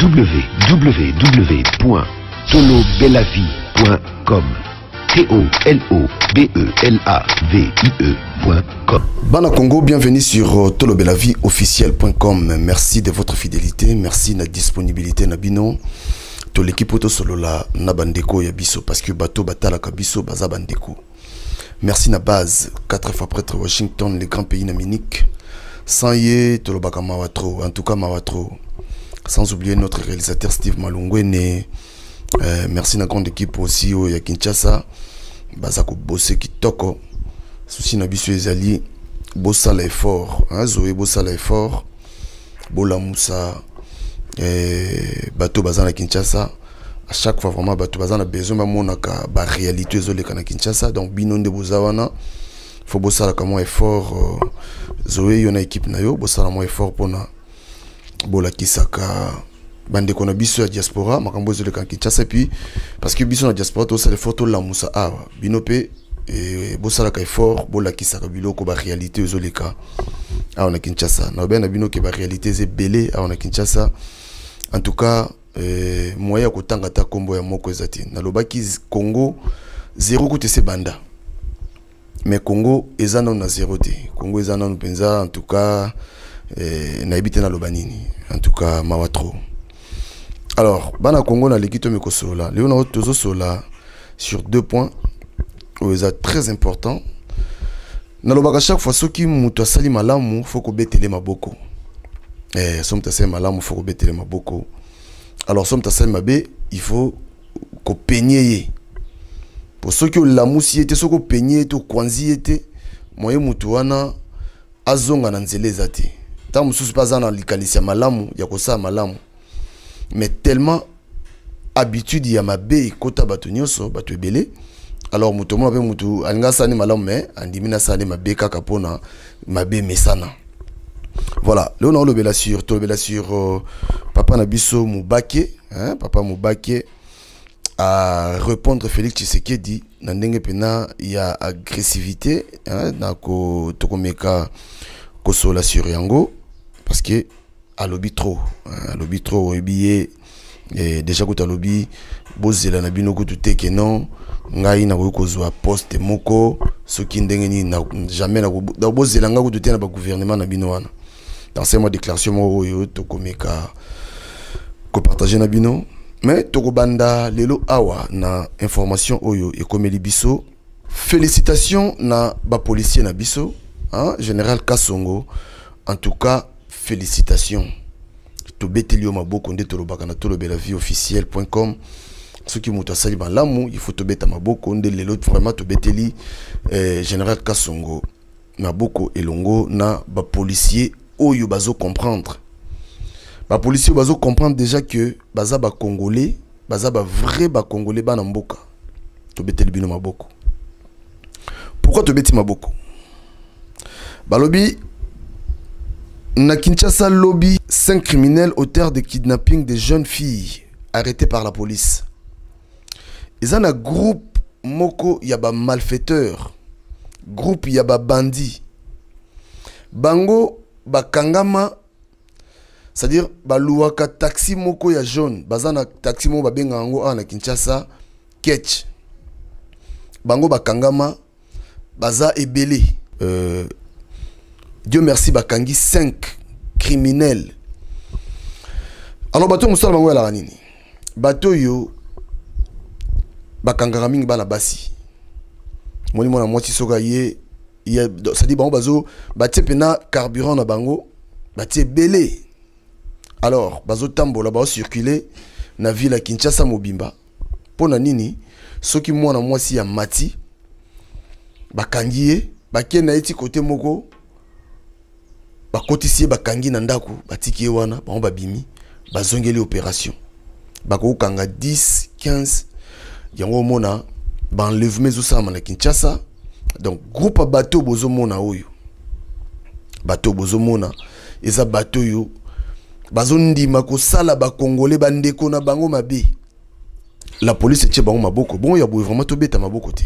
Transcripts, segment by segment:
www.tolobelavie.com T-O-L-O-B-E-L-A-V-I-E.com Bana Congo, bienvenue sur euh, tolobelavieofficiel.com. Merci de votre fidélité, merci de la disponibilité Nabino. To l'équipe auto solo la na bandeko ya biso parce que bateau batala kabiso baza bandeko. Merci na base, quatre fois prêtre Washington, le grand pays naminique. Sans yé, tolobaka mawatro, en tout cas mawatro. Sans oublier notre réalisateur Steve Malungwene. Euh, merci na grande équipe aussi au ya Kinshasa. Baza ko bosser kitoko. Souci na biso ezali bosala effort, hein, Zoé bosala effort. Bola Moussa eh, bateau baza na Kinshasa. À chaque fois vraiment bateau baza na besoin bamonaka ba réalité ezoleka na Kinshasa. Donc bino nde boza wana. Faut bosala moi effort euh, Zoé yo na équipe na yo bosala moi effort bolakisaka bandeko na biso ya diaspora makambo ezoleka kinshasa puis parce que biso na diaspora tosala effort tolamusa awa. Bino mpe eh, bosalaka effort bolakisaka biloko baréalité ezoleka awa na kinshasa. Na obeya na bino ke baréalité eza ebele awa na kinshasa. En tout cas eh, moyen ya kotanga ata nkombo ya moko eza te. Nalobaki congo zero kuta ese banda. Mais congo eza nano na zero te. Congo eza nano mpenza en tout cas eh, nayebi te naloba nini? En tout cas mawa trop alors bana congo naleki to mekosolola lelo nao tozosola sur deux points oyo eza très important. Nalobaka chaque fois soki moto asali malamu fo kobetele maboko. Eh, so moto asali malamu fo kobetele maboko. Alors so moto asali mabe il faut kopenye ye. Po soki olamusi ye te soki openye ye te okwanzi ye te moye motu wana azonga na nzela eza te ntango mosusu mpe aza na likanisi ya malamu ya kosala malamu. Mais tellement habitude ya mabe ekota bato nyonso bato ebele. Alors moto omona mpe motu alingi asala mais andimi nasala nde mabe kaka mpona mabe emesana voilà leo naolobela sur tolobela sur uh, papa na biso mobake hein, papa mobake à répondre Félix Tshisekedi na ndenge pena ya agressivité hein, na ko tokomeka kosola sur yango parce que alobi trop hein, alobi trop oyebi ye eh, déjà kuta alobi bozela na bino kutu te ke non ngai nakoki kozwa poste moko soki ndenge nini na, jamais na bozela ngai kutu te na bagouvernement na bino wana. Dans mois déclaration moko oyo tokomeka kopartage na bino. Mais tokobanda lelo awa na information oyo ekomeli biso. Félicitation na bapolicier na biso hein, général kasongo. En tout cas félicitations. Tobeteli yo maboko nde tolobaka na tolobela vie officielle.com soki moto asali malamu il faut tobeta maboko nde lelo vraiment tobeteli eh, général kasongo maboko elongo na bapolicier oyo bazo comprendre. Bapolicier bazo comprendre déjà que baza bacongolais baza bavrai bacongolais bana mboka. Tobeteli bino maboko. Pourquoi tobeti maboko? Balobi na kinshasa lobby 5 criminels auteurs de kidnapping de jeunes filles arrêtés par la police. Eza na groupe moko ya bamalfaiteur groupe ya babandi bango bakangama c'est-à-dire baluwaka taxi moko ya jaune baza na taxi moko babengaka yango na kinshasa ketch bango bakangama baza ebele. Euh, dieu merci bakangi 5 criminels. Alors bato oyo mosala bango yalaka nini bato oyo bakangaka mingi bana basi. Moni mwana mwasi soki aye c'est-à-dire bango bazo batie mpena carburant na bango batie ebele alors bazotambola baocircule na ville ya kinshasa mobimba. Mpo na nini? Soki mwana mwasi ya mati bakangi ye bakie na ye ti kote moko bakotisi ye bakangi na ndako batiki ye wana bango babimi bazongeli opération. Bakokanga 10 15 yango omona baenlèvement ezosalama na kinshasa. Donc groupe bato oyo bozomona oyo bato bozomona eza bato oyo bazondima kosala bakongole bandeko na bango mabe. La police etie bango maboko. Bongo ya boye vraiment tobeta maboko te.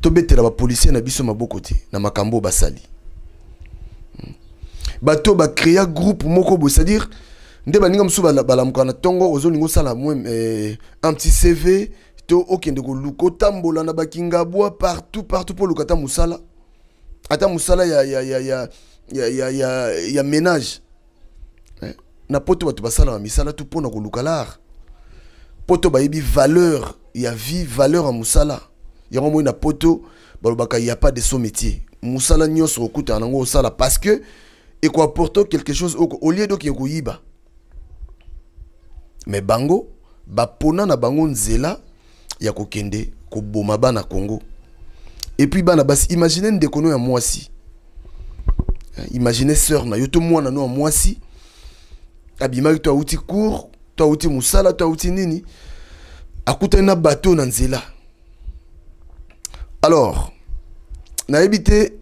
Tobetela bapolisier na biso maboko te na makambo oyo basali bato bacréa groupe moko boye. C'est-à-dire nde baninga mosusu bala- balamuka na ntongo ozolinga osala mwe eh, un petit cv to okende koluka otambola na bakingabwa partout partout mpo oluka ata mosala. Ata mosala ya, ya, ya, ya, ya, ya, ya, ya ménage. Eh, na poto bato basalaka misala tu mpo na koluka lar poto bayebi valeur ya vie valeur ya mosala. Yango moi na poto balobaka ya pas de son métier. Mosala nyonso okutana nango osala parce que ekoapporte quelque chose au lieu dokende koyiba me bango bapona na bango nzela ya kokende koboma bana congo. Et puis bana basi imagine ndeko no ya mwasi. Eh, imagine sœur na yo mwana no ya mwasi. Abimaki to awuti cour to awuti mosala to awuti nini. Akutani na bato na nzela. Alors nayebi te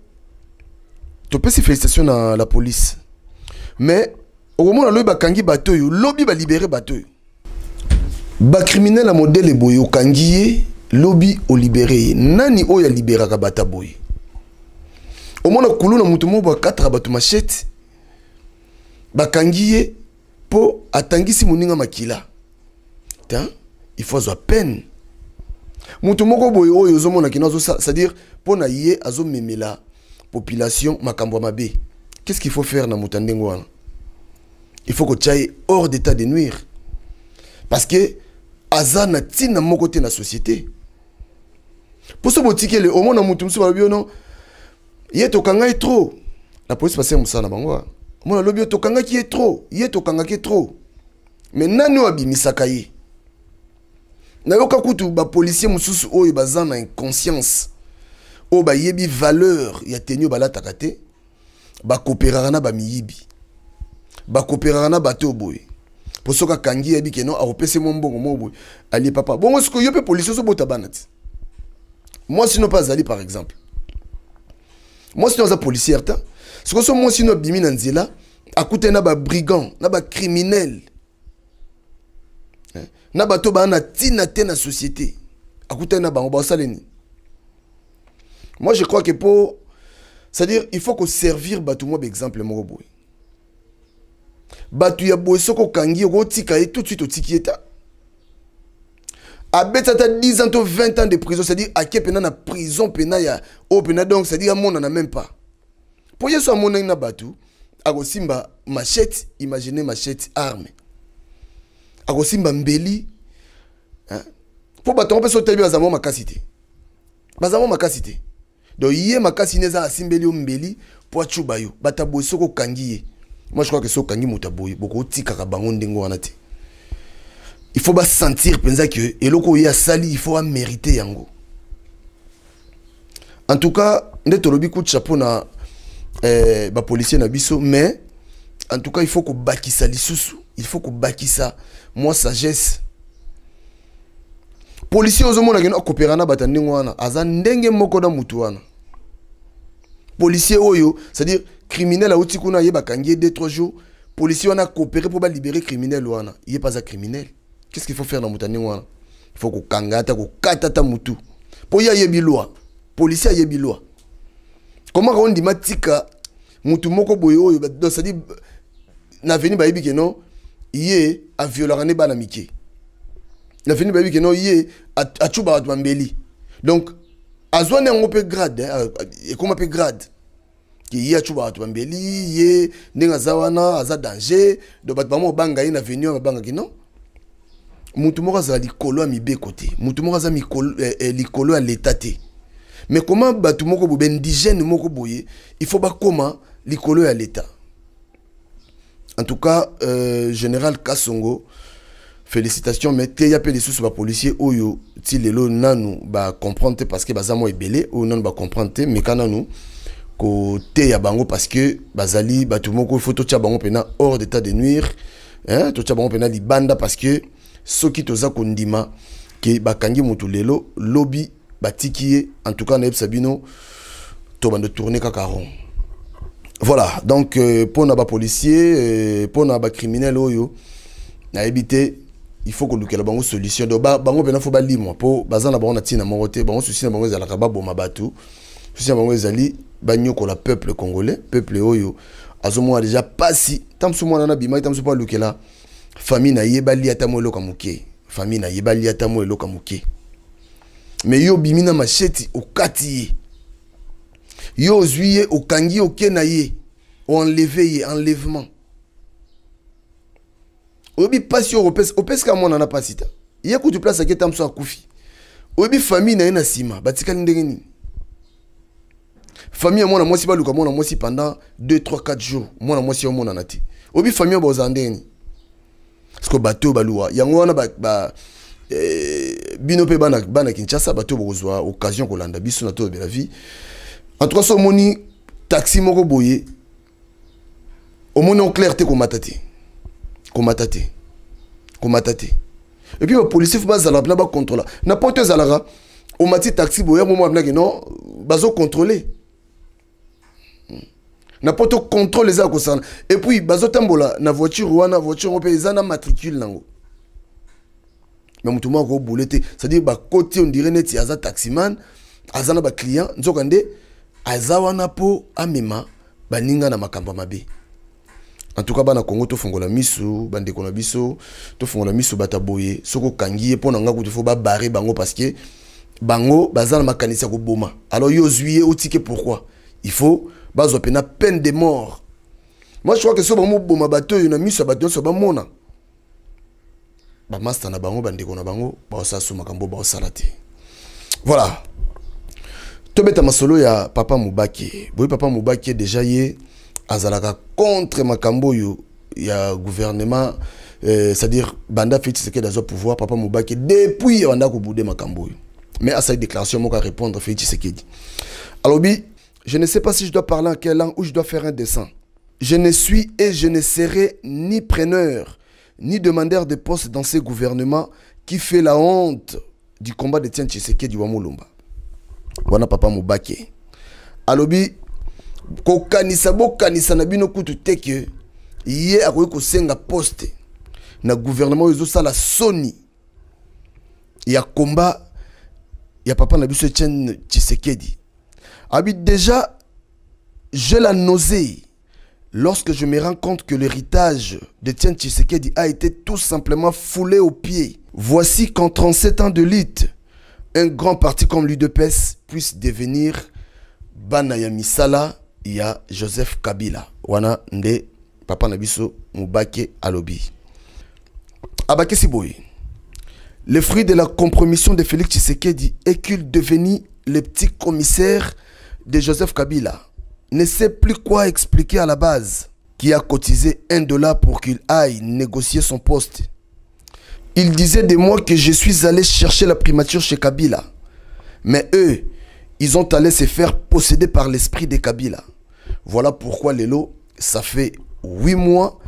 topesi félicitation na la police. Mais okomona lobi bakangi bato oyo lobi balibere bato oyo bacriminel ya modele boye okangi ye nani oyo aliberaka bata boye omona kulu na moto moko bakataka bato machete bakangi ye mpo atangisi moninga makila. Ta il faut azwa peine. Moto moko boye oyo ozomona kino azosala c'est-à-dire mpo na ye azomemela population makambo mabe. Qu'est-ce qu'il faut faire ya ndenge wana il faut kotia ye hors d'état de nuire. Parce que aza na ntina moko te na société. Mpo so botikele omona motu mosusu balobi ono ye tokanga trop. Na polisi basala mosala na bango omona alobi yo tokangaki ye trop ye tokangaki ye trop. Me nani oyo abimisaka ye? Nayoka kutu bapolisier mosusu oyo baza na inconscience oyo bayebi valeur ya teni oyo balataka te bakooperaka na bamiyibi. Bakooperaka na bato oyo boye. Mpo soki akangi yebi keno akopesa mwa mbongo moko boye. Alie papa. Bongo sikoyo yo mpe polisi ozobota bana te. Mwasi no mpe azali par exemple. Mwasi no aza policière ta. Sikoyo so mwasi no abimi na nzela akutani na babrigand na bacriminel na bato baa na ntina te na société. Akutani na bango baosala nini moi je crois que po c'est-à-dire il faut koservir bato mwa baexemple moko boye bato ya boye soki okangi okotika ye tout de suite otiki ye ta abeti ata 10 ans to 20 ans de prison c'est-à-dire ake mpena na prison mpena ya oyo mpena donc c'est-à-dire amonana même pas. Mpo ye so amonani na bato akosimba machete imagine machete arme. Akosimba mbeli hein? mpo bato yango mpe so otebi baza mwa makasi te baza mwa donc ye makasi ne eza asimbeli yo mbeli mpo acuba yo. Bato aboye soki okangi ye moi je crois que soki okangi moto aboye bokotikaka bango ndenge wana te il faut basentir mpenza ke eloko oyo asali il faut amérite yango. En tout cas nde tolobi coup de chapeau na eh, bapolisier na biso mais en tout cas il faut kobakisa lisusu. Il faut kobakisa mwa sagesse policier ozomona keno akopera na bato ya ndenge wana aza ndenge moko na mutu wana. Policier oyo c'est-à-dire criminel auti kuna ye bakangi ye 2 3 jours policier wana akopere mpo balibere criminel wana ye mpe aza criminel. Qu'est-ce qu'il faut faire na moto ya ndenge wana? Il faut kokanga ata kokata ata mutu mpo ye ayebi loi policier ayebi loi. Comment ka ondima tika mutu moko boye oyo c'est-à-dire na veni bayebi keno ye aviolaka nde bana mike na veni bayebi keno ye acuba bato bambeli donc azwani yango mpe grade hein, a- ekóma mpe grade? Ke ye acuba bato bambeli ye ndenge aza wana aza danger. Donc bato bamo obanga ye na veni oyo babangaki non? Mutu moko azala likolo ya mibeko te mutu moko aza eh, eh, likolo ya leta te. Mais comment bato moko boye baindigène moko boye il faut bakóma likolo ya leta en tout cas euh, général kasongo félicitations mais teya mpe lisusu bapolisier oyo ti lelo nanu bacomprendre te parce que baza mwa ebele oyo nanu bacomprendre te meka nanu koteya bango parce que bazali bato moko ifo totya bango mpena hors d'état de nuire hein? totya bango mpena libanda parce que soki toza kondima ke bakangi motu lelo lobi batiki en tout cas nayebisa bino tobanda tourne kaka rond voilà donc euh, mpona bapolisier euh, mpona bacriminel oyo nayebi te il faut kolukela bango solution. Donc ba- bango mpena fo balimwa mpo baza na bango na ntina moko te. Bango susi na bango ezalaka baboma bato. Susi na peuple congolais. Peuple oyo azomona déjà pasi. Ta mosu mwana na bimaki ta mosu mpo alukela famille na ye balia ata mo eloko ya moke. Famille na ye balia ata mo eloko yo obimi na masheti okati yo ozwi ye okangi oke na ye. Enlèvement oyebi mpasi oyo opesi opesika mwana na mpasi ta. Ye kutu place ake ta mosu akufi. Oyebi famille na ye na nsima batikali ndenge nini? Famille ya mwana mwasi baluka mwana mwasi pendant 2 3 4 jours mwana mwasi omonana te. Oyebi famille oyo bozala ndenge nini? Parceke bato oyo baluwa. Yango wana ba, ba, eh, bino mpe bana, bana kinshasa bato oyo bokozwa occasion kolanda biso na tolobela vie. En tout cas so omoni taxi moko boye omoni oclair te komata te komata te. Komata te. Epuis bapolisier fo bazala mpena bacontrola na poto ezalaka omati taxi boye momo apenaki non bazocontrole na poto contrôle eza kosala epuis bazotambola na voiture wana voiture yango mpe eza na matricule nango. Me motu moko akobule te. C'est-à-dire bakoti ondire neti aza taximan aza na baclient nzoka nde aza wana mpo amema baninga na makambo mabe en tout cas bana kongo tofongola miso bandeko na biso tofongola miso bato boye. Soki okangi ye mpo na nga kutu fo babare bango parce que bango baza na makanisi ya koboma. Alors yo ozwi ye otike pourquoi? Il faut bazwa mpena peine de mort. Moi je crois que so bamoboma bato oyo na miso ya bato nyonso bamona bamaster na bango bandeko na bango baosala so makambo baosala te. Voilà. Tobeta masolo ya papa mobake boyi papa mobake deja ye azalaka contre makambo oyo ya gouvernement euh, c'est-à-dire banda félix tshisekedi azwa pouvoir papa mobake depuis abanda kobude makambo oyo mais asali déclaration répondre tshisekedi alobi je ne sais pas si je dois parler en quelle langue ou je dois faire un dessin je ne suis et je ne serai ni preneur ni demandeur de poste dans ces gouvernements qui fait la honte du combat de Tien Tshisekedi wa Mulumba. Wana papa Mubake. Alobi kokanisa bokanisa na bino kutu te ke ye akoki kosenga poste na gouvernement oyo ezosala soni ya komba ya papa na biso Etienne Tshisekedi. Abi déjà j'ai la nausée lorsque je me rends compte que l'héritage de Tien Tshisekedi a été tout simplement foulé aux pieds. Voici qu'en 37 ans de lutte, un grand parti comme l'UDPS puisse devenir Banaya Misala ya Joseph Kabila. Wana nde papa nabiso Mubake Alobi. Abake Siboye. Le fruit de la compromission de Félix Tshisekedi est qu'il devenit le petit commissaire de Joseph Kabila ne sait plus quoi expliquer à la base, qui a cotisé un dollar pour qu'il aille négocier son poste. Il disait de moi que je suis allé chercher la primature chez Kabila. Mais eux, ils ont allé se faire posséder par l'esprit de Kabila. Voilà pourquoi Lelo, ça fait huit mois,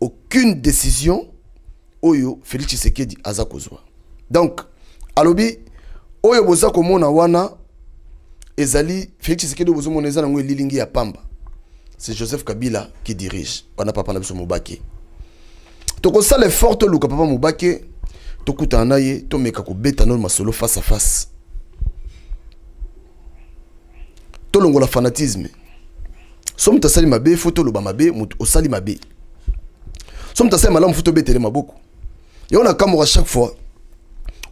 aucune décision, Oyo, Félix Tshisekedi, Azakozwa. Donc, alobi, Oyo boza komona wana, ezali félix tshisekedi oyo bozomona eza nango elilingi ya pamba. C'est joseph kabila qui dirige. Wana papa na biso mobake. Tokosala effort toluka papa mobake. Tokutana na ye tomeka kobeta nano masolo face à face. Tolongola fanatisme so moto asali mabe fo toloba mabe moto osali mabe. So moto asali malamu fo tobetele maboko. Yango nakamboka chaque fois.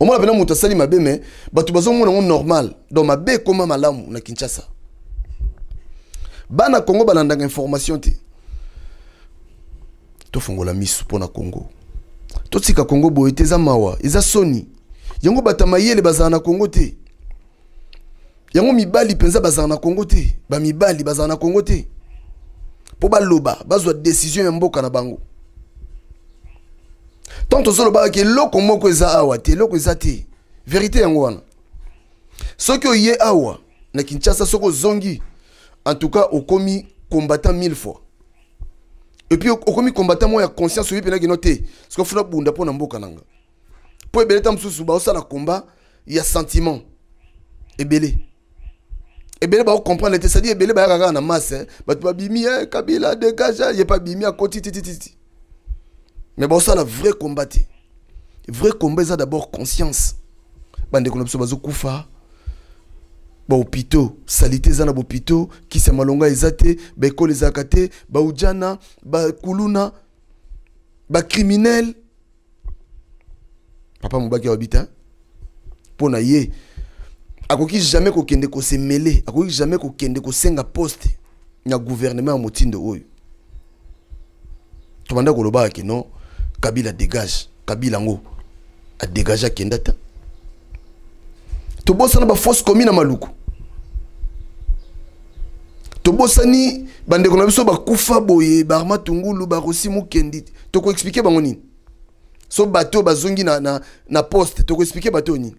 Omona pena moto asali mabe me bato bazomona yango normal. Donc mabe ekóma malamu na kinshasa. Bana congo balandaka information te. Tofongola miso mpo na congo. Totika congo boye te eza mawa eza soni. Yango bato mayele bazala na congo te. Yango mibali mpenza bazala na congo te. Bamibali bazala na congo te mpo baloba bazwa décision ya mboka na bango. Ntango tozolobaka eloko moko eza awa te eloko eza te verité yango wana. Soki awa na kinshasa soki ozongi en tout cas okomi combattant mille fois. Epuis okomi combattant moko ya conscience oyebi mpenaki no te soki funa bunda mpo na mboka na nga mpo ebele ta mosusu baosala combat ya sentiment ebele ebele baocomprendre te cestadire ebele bayaka kaka na masse bato babimi eh, kabila dégage ye pa bimi akoti titititi mais baosala vrai combat te vrai combat eza d'abord conscience. Bandeko na biso bazokufa bahopitau salite eza na bahopitau kisi ya malonga eza te baekole ezalaka te baujana bakuluna bacriminel papa mobaki awabi te mpo na ye akoki jamais kokende kosemele akoki jamais kokende kosenga poste na gouvernement ya motindo oyo. Tobanda kolobaka ke non kabila dégage kabila yango adégage akenda te tobosana bafosse komi na maluku. Tobosani bandeko na biso bakufa boye barma tungulu barosi mokendi tokoexplike bango nini? So bato bazongi na, na, na poste tokoexplike bato oyo nini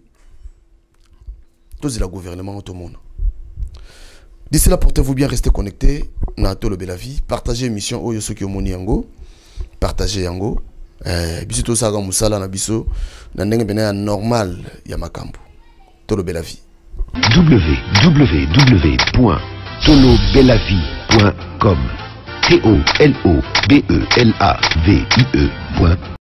tozela gouvernement ngo tomona d'ici là portez-vous bien restez connecté na tolobela partagez émission oyo soki omoni yango. Partagez yango. Eh, biso tosalaka mosala na biso. Na normal ya makambo. Tolobela vie. Www.tolobelavie.com T-O-L-O-B-E-L-A-V-I-E.